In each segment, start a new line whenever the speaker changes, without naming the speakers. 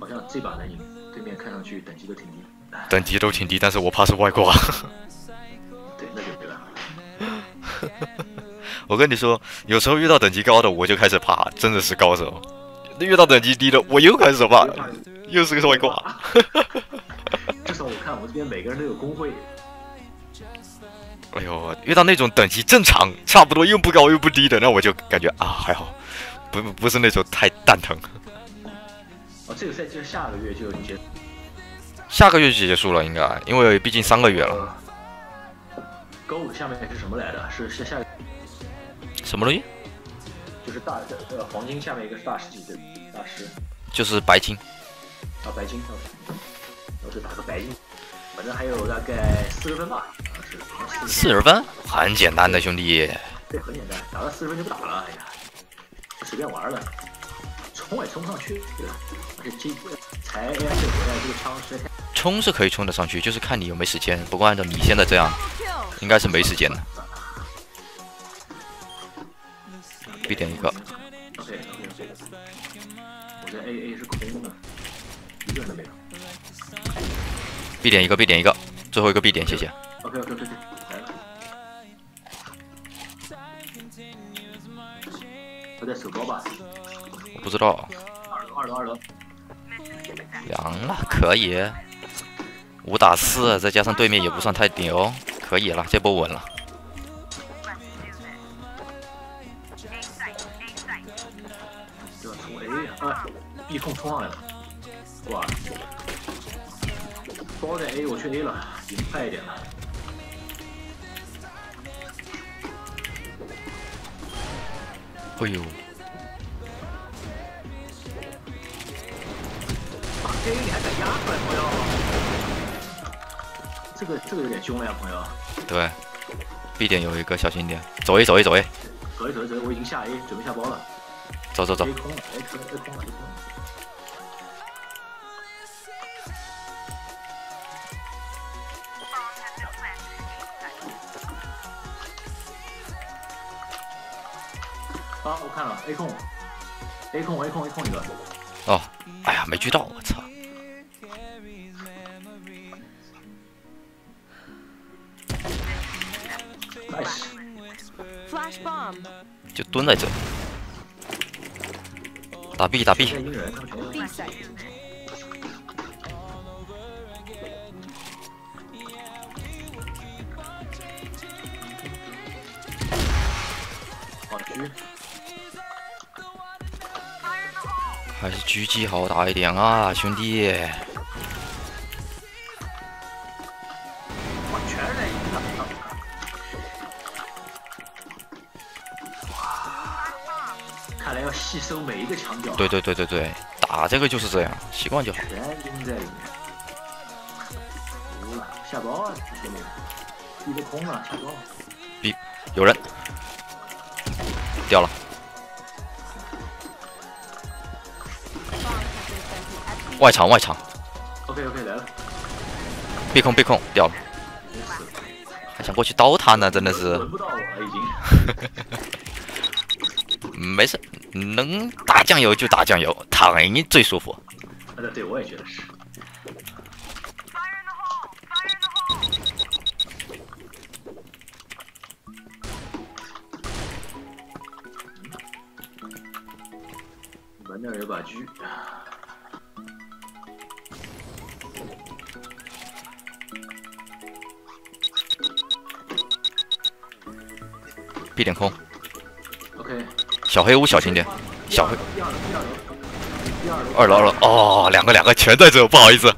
好像这把能赢对面看上去等级都挺低。
等级都挺低但是我怕是外挂。
对那就没办法。了
我跟你说有时候遇到等级高的我就开始怕真的是高手。遇到等级低的我又开始怕又是个外挂。
至少我看我们这边每个人都有工会。
哎呦，遇到那种等级正常、差不多又不高又不低的，那我就感觉啊还好，不不是那种太蛋疼。
哦，这个赛季下个月就结，
下个月就结束了，应该，因为毕竟三个月了。
高五下面是什么来的？是下下
什么东西？
就是大呃黄金下面一个是大师级的大师，
就是白金。
啊，白金，我就打个白金，反正还有大概四十分吧。
四十分很简单的兄弟，
对，很简单，打到四十分就不打了。哎呀，随便玩了，冲也冲不上去，而且这才 AI 这回来这个枪实在太……
冲是可以冲得上去，就是看你有没时间。不过按照你现在这样，应该是没时间的。必点一个。
我这 AA 是空的，一个人都没有。
必点一个，必点一个，最后一个必点，谢谢。
OK OK OK，来了。我在手包吧？
我不知道。
二楼二楼二楼。
凉了，可以。五打四，再加上对面也不算太牛，可以了，这波稳了。
这冲 A 啊！B 控冲上来了，哇！包在 A，我去 A 了，赢快一点了。
哎呦！
把 A 你还敢压出来，朋友？这个这个有点凶了呀，朋友。
对，B 点有一个，小心点。走 A 走 A 走 A。
走 A 走 A 走 A，我已经下 A，准备下包了。
走走走。
A 空了，A 空了，A 空了，A 空了。啊，我看了，A 控，A 控，A 控，A 控一个。
哦，哎呀，没狙到，我操
！Nice，Flash
bomb，
就蹲在这里，打 B 打 B。还是狙击好打一点啊，兄弟！
哇，看来要吸收每一个墙角。
对对对对对，打这个就是这样，习惯就好。
全盯在里面。了，下包啊，兄弟！B 都空了，下包。
B 有人。掉了，外场外场
，OK OK 来了，
被控被控掉了，还想过去刀他呢，真的是，
轮不到我了已
经，没事，能打酱油就打酱油，躺赢最舒服。
啊对，我也觉得是。那有把狙，
闭点空。
OK。
小黑屋小心点，小黑。
二
楼二楼哦，两个两个全在这，不好意思。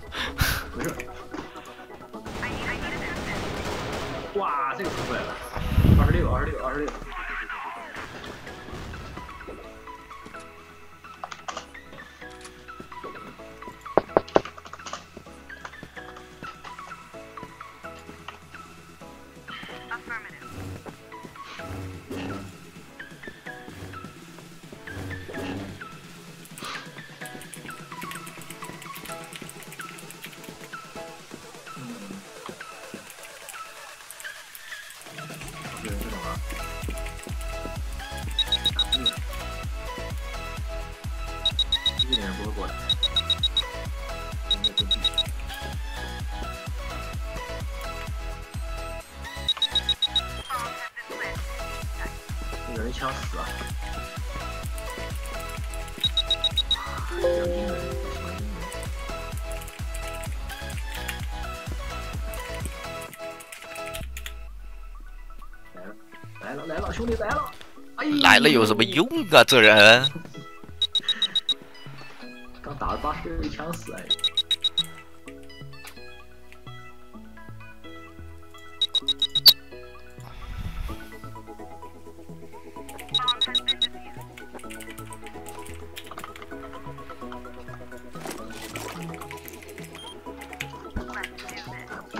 打，一个人不会过。来了，来了，兄弟来了！哎，
来了有什么用啊？这人
刚打了八十一枪死哎！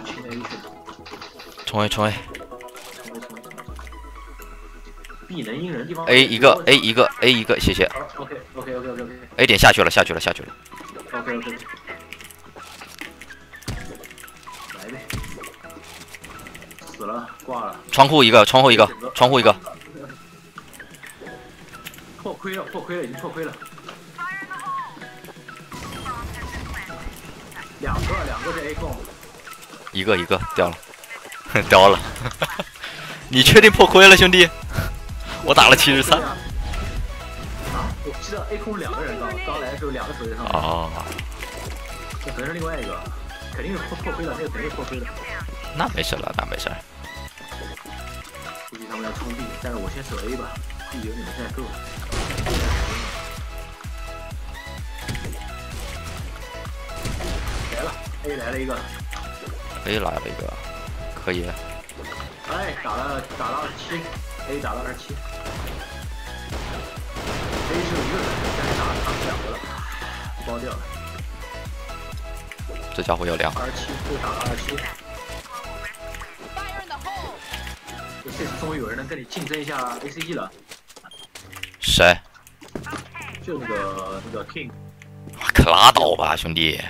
去那一去，B 能阴人的地方
A 一个 A 一个 A 一个，谢谢。
OK OK OK OK OK
A 点下去了下去了下去了。
OK OK。来呗，死了，挂了，
窗户一个窗户一个窗户一个，
破亏了，破亏了，已经破亏了。两个，两个是 A 控，
一个一个掉了，掉了。你确定破亏了兄弟？我打了七十三。
啊，我记得 A 空两个人刚刚来的时候两个手机上，
哦，
这可能是另外一个，肯定是破破亏了，那个肯定是破亏了。
那没事了，那没事儿。
估计他们要冲 B，但是我先守 A 吧，B 有你们在够。来了，A 来了一个
，A 来了一个，可以。
哎，打了打了七，A 打到二十七，A 是有一个人，但是打了他们两个了，包掉了，
这家伙要凉。
二十七又打了二十七。这次终于有人能跟你竞争一下 ACE 了，
谁？
就那个那个 King，
可拉倒吧，兄弟！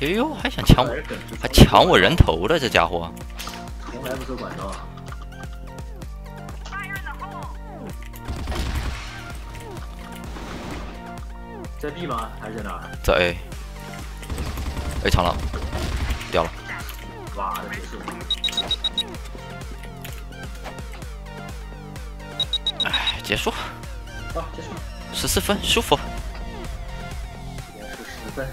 哎呦，还想抢我，还抢我人头了，这家伙！
从来不走管道。在 B 吗？还是在哪儿？
在 A A 长了，掉了。
哇，这结束了。
哎，结束，
好，结束。
十四分，舒服。
十分。